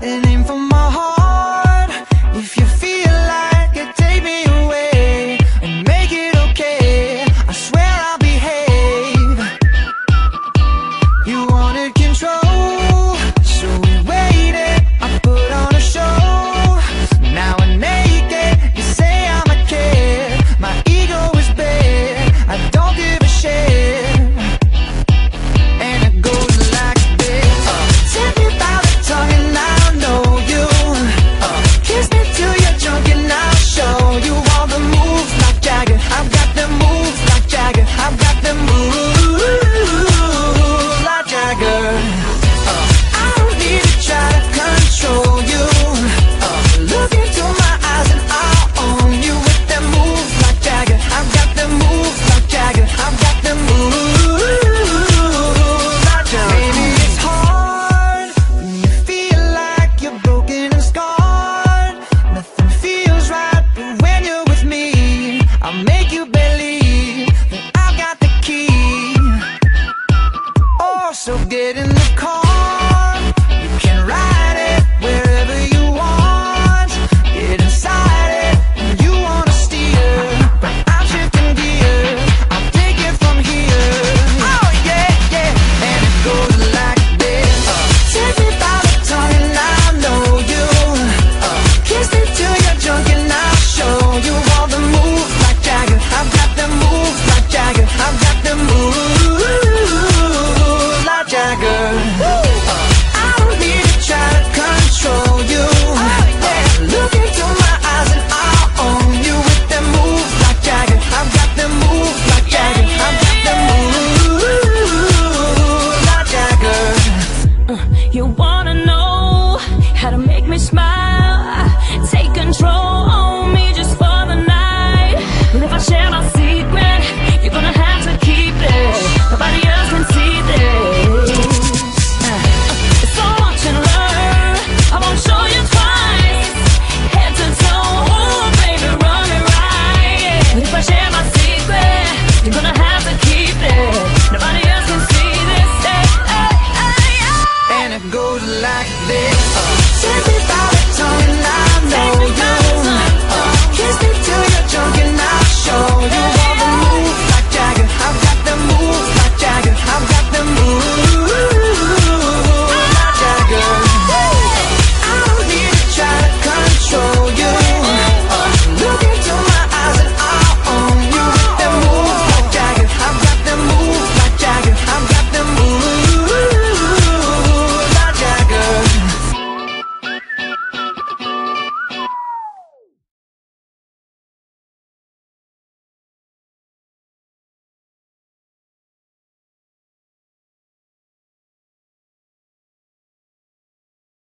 and aim for So get in the car. wanna know how to make me smile. Take control.